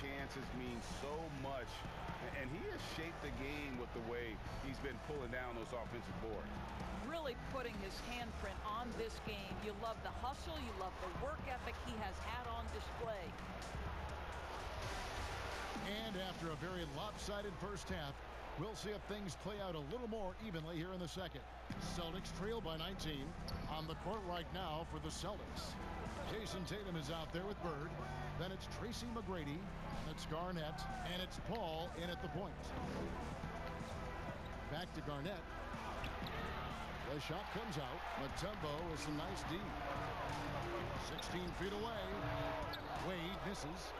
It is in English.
chances mean so much. And he has shaped the game with the way he's been pulling down those offensive boards. Really putting his handprint on this game. You love the hustle. You love the work ethic he has had on display. And after a very lopsided first half, we'll see if things play out a little more evenly here in the second. Celtics trail by 19 on the court right now for the Celtics. Jayson Tatum is out there with Bird. Then it's Tracy McGrady. It's Garnett. And it's Paul in at the point. Back to Garnett. The shot comes out. Mutombo is a nice D. 16 feet away. Wade misses.